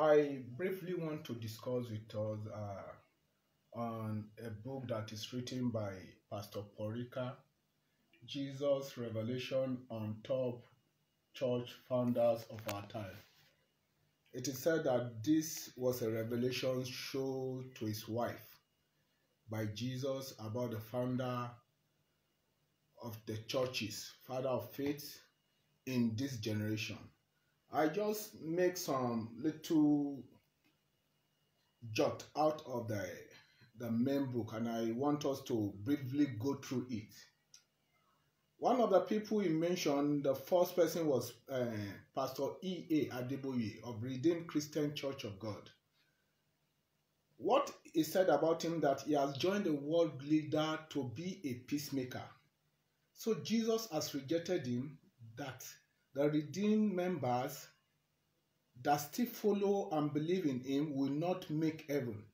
I briefly want to discuss with us uh, on a book that is written by Pastor Paul Rika, Jesus Revelation on Top Church Founders of Our Time. It is said that this was a revelation shown to his wife by Jesus about the founder of the churches, father of faith in this generation. I just make some little jot out of the the main book and I want us to briefly go through it. One of the people he mentioned, the first person was uh, Pastor E.A. Adeboye of Redeemed Christian Church of God. What is said about him that he has joined the world leader to be a peacemaker. So Jesus has rejected him that the redeemed members that still follow and believe in him will not make heaven.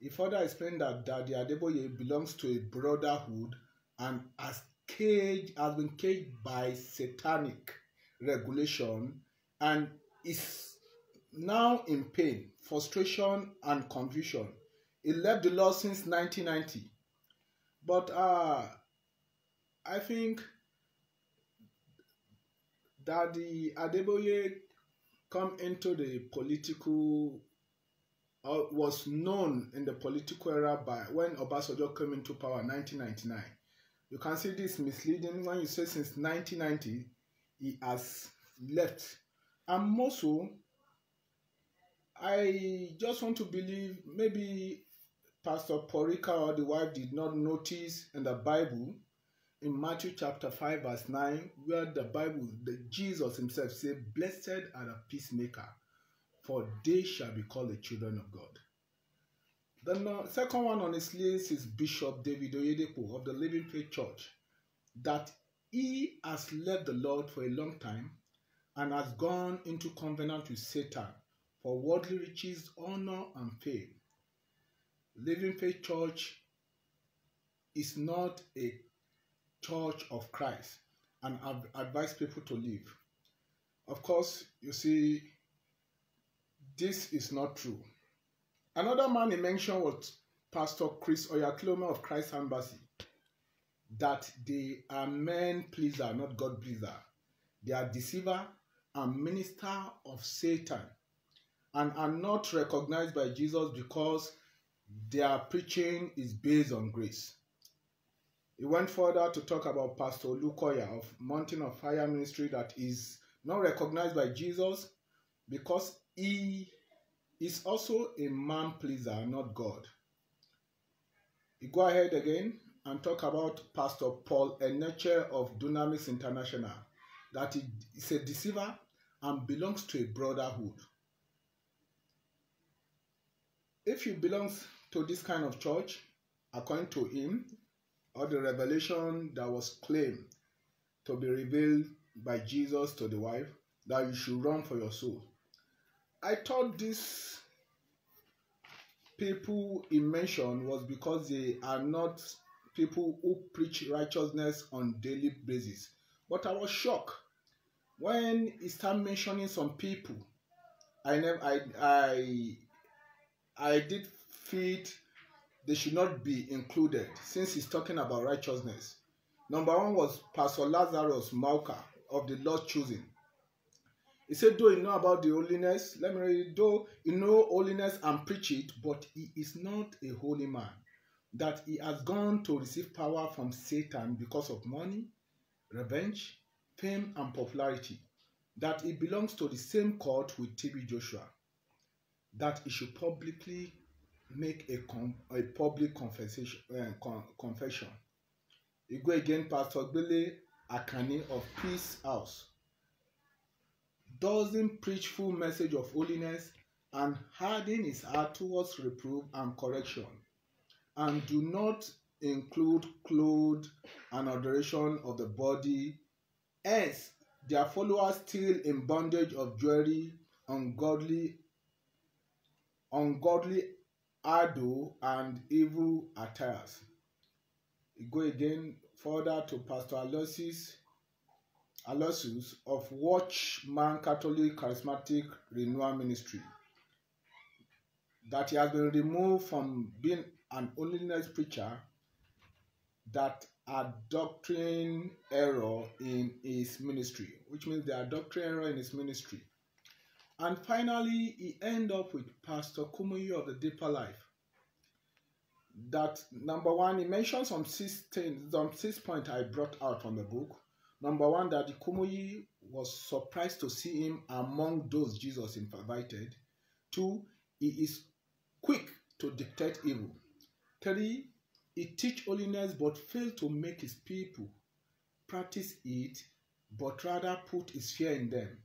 He further explained that Daddy Adeboye belongs to a brotherhood and has caged has been caged by satanic regulation and is now in pain, frustration, and confusion. He left the law since 1990. But uh, I think that the Adeboye come into the political uh, was known in the political era by when Obasanjo came into power in 1999. You can see this misleading when you say since 1990 he has left. And more so, I just want to believe maybe Pastor Porika or the wife did not notice in the Bible in Matthew chapter 5, verse 9, where the Bible, the Jesus himself said, Blessed are the peacemaker, for they shall be called the children of God. The second one on his list is Bishop David Oyedepo of the Living Faith Church, that he has left the Lord for a long time and has gone into covenant with Satan for worldly riches, honor, and fame. Living Faith Church is not a church of Christ and advise people to leave. Of course, you see, this is not true. Another man he mentioned was Pastor Chris Oyakhilome of Christ Embassy, that they are men pleaser, not God pleaser. They are deceiver and minister of Satan and are not recognized by Jesus because their preaching is based on grace. He went further to talk about Pastor Lukoya of Mountain of Fire Ministry that is not recognized by Jesus because he is also a man pleaser, not God. He go ahead again and talk about Pastor Paul Enenche of Dunamis International that he is a deceiver and belongs to a brotherhood. If you belong to this kind of church, according to him, or the revelation that was claimed to be revealed by Jesus to the wife that you should run for your soul. I thought these people he mentioned was because they are not people who preach righteousness on daily basis. But I was shocked when he started mentioning some people. I never I I I did feed they should not be included since he's talking about righteousness. Number one was Pastor Lazarus Muoka of the Lord choosing. He said, though he know about the holiness, let me read, though he know holiness and preach it, but he is not a holy man. That he has gone to receive power from Satan because of money, revenge, fame, and popularity. That he belongs to the same court with TB Joshua. That he should publicly make a, con a public confession, uh, con confession. You go again, Pastor Gbile Akanni of Peace House doesn't preach full message of holiness and harden his heart towards reproof and correction, and do not include clothes and adoration of the body. Hence, their followers still in bondage of jewelry, ungodly, ungodly ado and evil attires. Go again further to Pastor Aloysius Aloysius of Watchman Catholic Charismatic Renewal Ministry that he has been removed from being an holiness preacher that are doctrine error in his ministry, which means there are doctrine error in his ministry. And finally, he end up with Pastor Kumuyi of the Deeper Life. That number one, he mentions some six things, some six points I brought out from the book. Number one, that Kumuyi was surprised to see him among those Jesus invited. Two, he is quick to detect evil. Three, he teach holiness but fail to make his people practice it, but rather put his fear in them.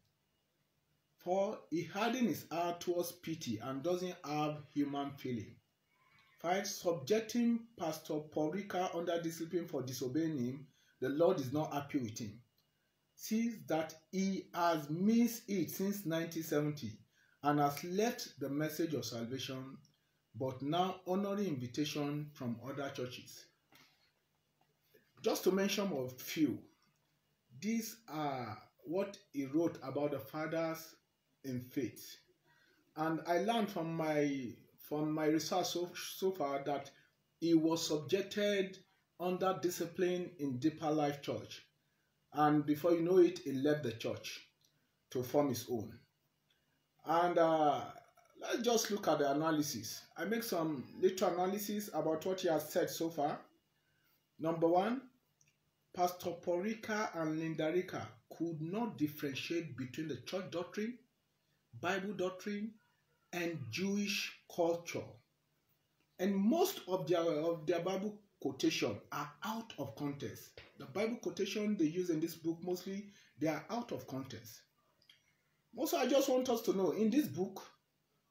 For he harden his heart towards pity and doesn't have human feeling. Five, subjecting Pastor Paul Rika under discipline for disobeying him, the Lord is not happy with him. Sees that he has missed it since 1970 and has left the message of salvation but now honoring invitation from other churches. Just to mention a few, these are what he wrote about the fathers in faith. And I learned from my from my research so, so far that he was subjected under discipline in Deeper Life Church. And before you know it, he left the church to form his own. And uh, let's just look at the analysis. I make some little analysis about what he has said so far. Number one, Pastor Paul Rika and Linda Rika could not differentiate between the church doctrine, Bible doctrine, and Jewish culture. And most of their, of their Bible quotation are out of context. The Bible quotation they use in this book mostly they are out of context. Also, I just want us to know in this book,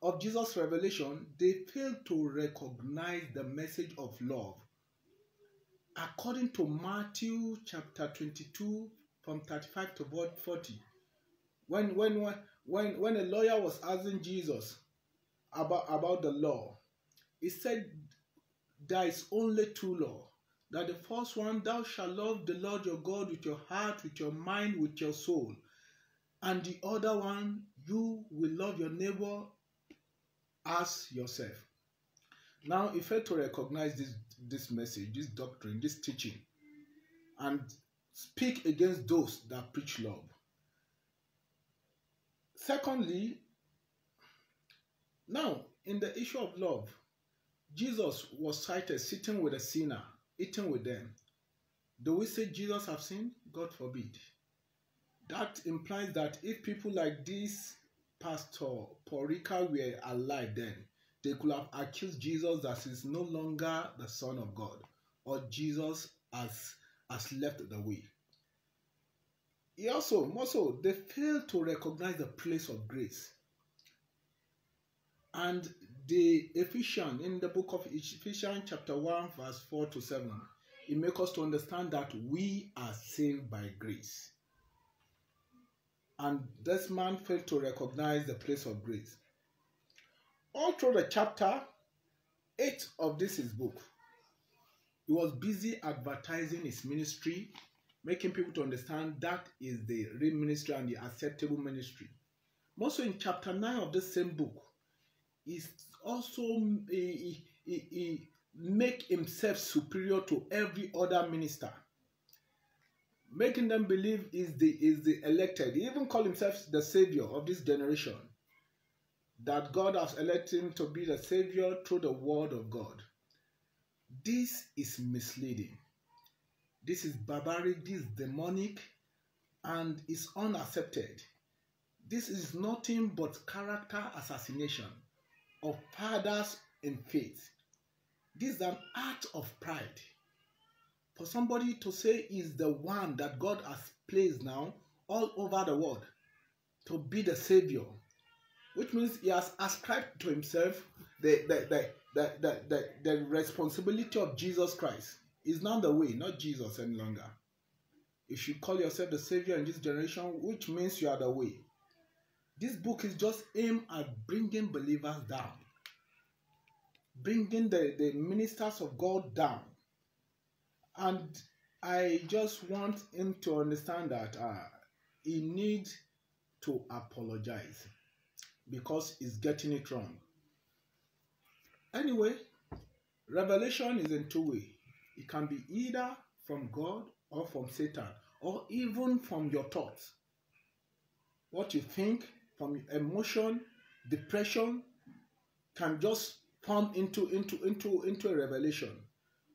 of Jesus' revelation, they fail to recognize the message of love. According to Matthew chapter 22, from 35 to 40, when, when, when, when a lawyer was asking Jesus about, about the law, he said, There is only two law. That the first one, thou shalt love the Lord your God with your heart, with your mind, with your soul. And the other one, you will love your neighbor as yourself. Now, if you to recognize this, this message, this doctrine, this teaching, and speak against those that preach love. Secondly, now in the issue of love, Jesus was cited sitting with a sinner, eating with them. Do we say Jesus have sinned? God forbid. That implies that if people like this Pastor Paul Rika were alive then, they could have accused Jesus that he's no longer the Son of God or Jesus has, has left the way. He also, also, they fail to recognize the place of grace. And the Ephesians, in the book of Ephesians, chapter 1, verse 4 to 7, it makes us to understand that we are saved by grace and this man failed to recognize the place of grace. All through the chapter 8 of this his book, he was busy advertising his ministry, making people to understand that is the real ministry and the acceptable ministry. Also in chapter 9 of the same book, he also he, he, he make himself superior to every other minister making them believe is the is the elected. He even called himself the savior of this generation. That God has elected him to be the savior through the word of God. This is misleading. This is barbaric, this is demonic, and is unaccepted. This is nothing but character assassination of fathers in faith. This is an act of pride for somebody to say is the one that God has placed now all over the world to be the savior, which means he has ascribed to himself the the the the, the, the, the responsibility of Jesus Christ. Is not the way, not Jesus any longer. If you call yourself the savior in this generation, which means you are the way. This book is just aimed at bringing believers down, bringing the, the ministers of God down and I just want him to understand that uh, he needs to apologize because he's getting it wrong. Anyway, revelation is in two ways. It can be either from God or from Satan, or even from your thoughts. What you think from emotion, depression, can just form into into into into a revelation.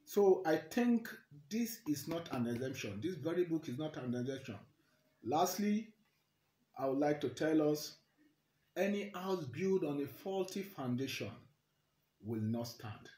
So I think this is not an exemption. This very book is not an exemption. Lastly, I would like to tell us any house built on a faulty foundation will not stand.